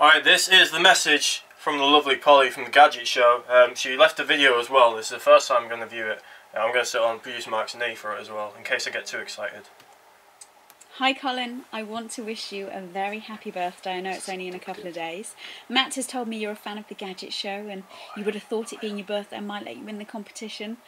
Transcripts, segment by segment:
Alright, this is the message from the lovely Polly from the Gadget Show. Um, she left a video as well. This is the first time I'm going to view it. Uh, I'm going to sit on producer Mark's knee for it as well, in case I get too excited. Hi Colin, I want to wish you a very happy birthday. I know it's only in a couple of days. Matt has told me you're a fan of the Gadget Show and you would have thought it being your birthday might let you win the competition.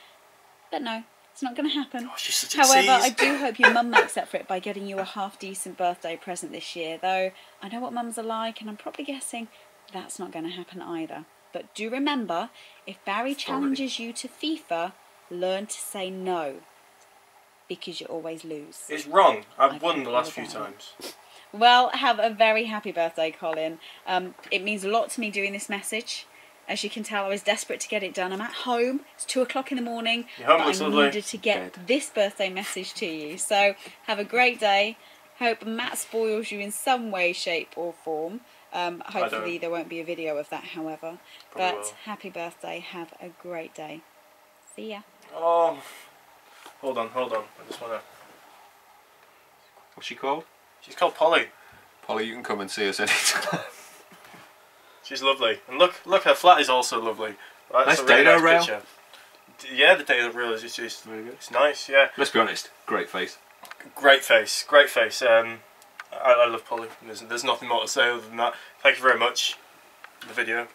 But no, it's not going to happen. Oh, she's such a However, I do hope your mum makes up for it by getting you a half decent birthday present this year. Though I know what mums are like, and I'm probably guessing that's not going to happen either. But do remember, if Barry challenges you to FIFA, learn to say no, because you always lose. It's wrong. I've I won the last few times. Well, have a very happy birthday, Colin. Um, it means a lot to me doing this message. As you can tell, I was desperate to get it done. I'm at home. It's two o'clock in the morning. Your home but looks I lovely. needed to get Dead. this birthday message to you. So have a great day. Hope Matt spoils you in some way, shape, or form. Um, hopefully there won't be a video of that, however. Probably but will. happy birthday. Have a great day. See ya. Oh, hold on, hold on. I just want to. What's she called? She's called Polly. Polly, you can come and see us anytime. She's lovely, and look, look, her flat is also lovely. Right, Nice that's a really dado nice rail. picture. Yeah, the dado rail is just, just Very good. it's nice. Yeah, Let's be honest, great face. great face, great face. Um, I, I love Polly. There's, there's nothing more to say other than that. Thank you very much. for The video.